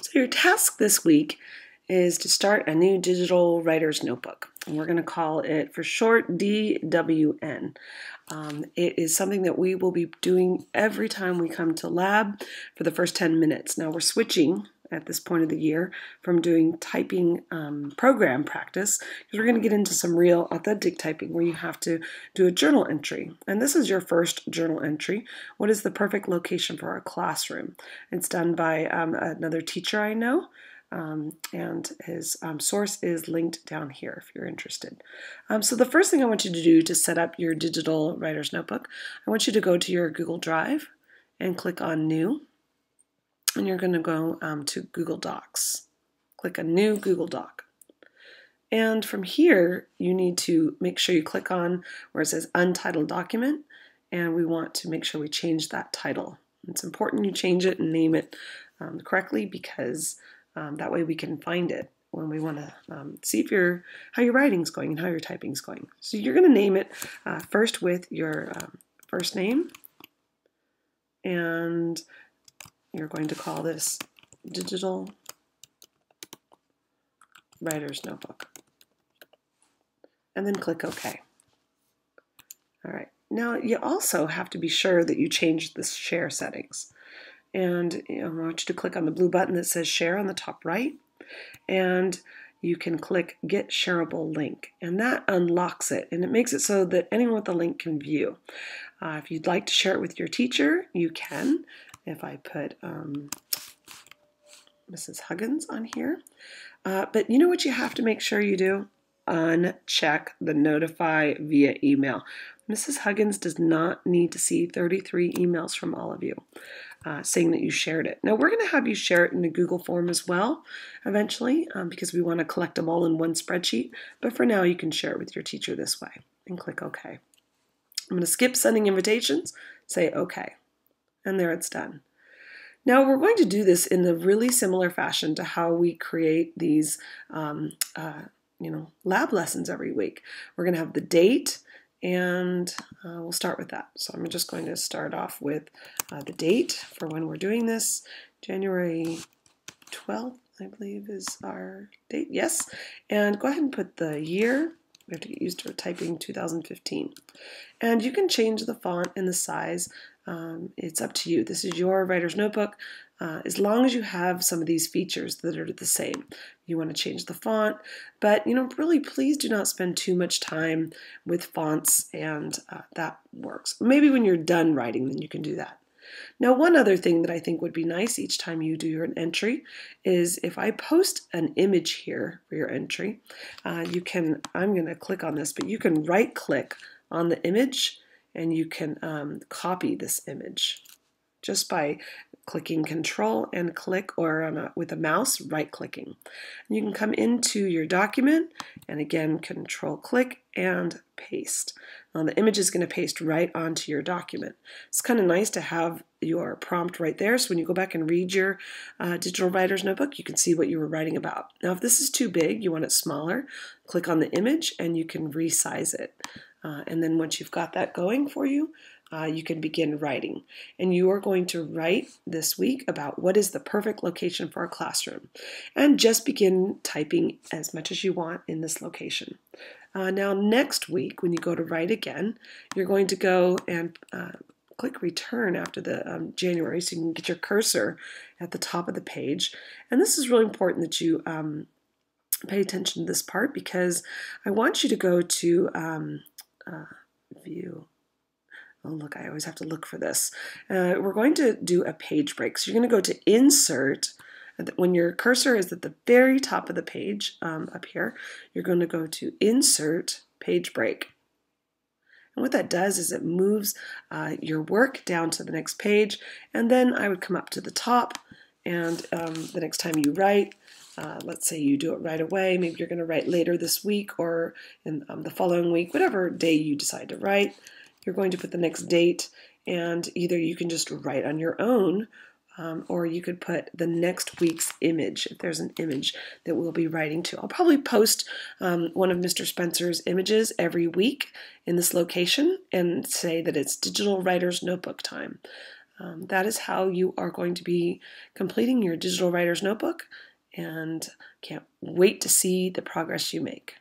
So your task this week is to start a new digital writer's notebook. And we're going to call it for short DWN. Um, it is something that we will be doing every time we come to lab for the first 10 minutes. Now we're switching at this point of the year from doing typing um, program practice because we're going to get into some real authentic typing where you have to do a journal entry. And this is your first journal entry. What is the perfect location for our classroom? It's done by um, another teacher I know. Um, and his um, source is linked down here if you're interested. Um, so the first thing I want you to do to set up your digital writer's notebook, I want you to go to your Google Drive and click on New, and you're going to go um, to Google Docs. Click a new Google Doc. And from here, you need to make sure you click on where it says Untitled Document, and we want to make sure we change that title. It's important you change it and name it um, correctly because um, that way we can find it when we want to um, see if your how your writing's going and how your typing's going. So you're going to name it uh, first with your um, first name, and you're going to call this Digital Writer's Notebook. And then click OK. All right. Now you also have to be sure that you change the share settings. And you know, I want you to click on the blue button that says share on the top right. And you can click get shareable link and that unlocks it and it makes it so that anyone with the link can view. Uh, if you'd like to share it with your teacher, you can. If I put um, Mrs. Huggins on here. Uh, but you know what you have to make sure you do? Uncheck the notify via email. Mrs. Huggins does not need to see 33 emails from all of you uh, saying that you shared it. Now, we're going to have you share it in a Google form as well eventually um, because we want to collect them all in one spreadsheet. But for now, you can share it with your teacher this way and click OK. I'm going to skip sending invitations, say OK, and there it's done. Now we're going to do this in a really similar fashion to how we create these um, uh, you know, lab lessons every week. We're going to have the date, and uh, we'll start with that. So I'm just going to start off with uh, the date for when we're doing this. January 12th, I believe, is our date. Yes. And go ahead and put the year. We have to get used to typing 2015. And you can change the font and the size. Um, it's up to you. This is your writer's notebook. Uh, as long as you have some of these features that are the same. You want to change the font, but you know, really, please do not spend too much time with fonts, and uh, that works. Maybe when you're done writing, then you can do that. Now, one other thing that I think would be nice each time you do your entry is if I post an image here for your entry, uh, you can, I'm going to click on this, but you can right click on the image and you can um, copy this image just by clicking control and click or a, with a mouse right clicking. You can come into your document and again control click and paste. Now the image is going to paste right onto your document. It's kind of nice to have your prompt right there so when you go back and read your uh, digital writer's notebook you can see what you were writing about. Now if this is too big you want it smaller click on the image and you can resize it. Uh, and then once you've got that going for you uh, you can begin writing. And you are going to write this week about what is the perfect location for a classroom. And just begin typing as much as you want in this location. Uh, now, next week, when you go to write again, you're going to go and uh, click return after the um, January so you can get your cursor at the top of the page. And this is really important that you um, pay attention to this part because I want you to go to um, uh, view Oh, look, I always have to look for this. Uh, we're going to do a page break. So you're going to go to Insert. When your cursor is at the very top of the page um, up here, you're going to go to Insert Page Break. And what that does is it moves uh, your work down to the next page, and then I would come up to the top, and um, the next time you write, uh, let's say you do it right away, maybe you're going to write later this week or in um, the following week, whatever day you decide to write, you're going to put the next date, and either you can just write on your own, um, or you could put the next week's image if there's an image that we'll be writing to. I'll probably post um, one of Mr. Spencer's images every week in this location and say that it's Digital Writer's Notebook time. um, that is how you are going to be completing your Digital Writer's Notebook and can't wait to see the progress you make.